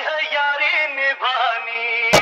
ہے یاری نبھانی۔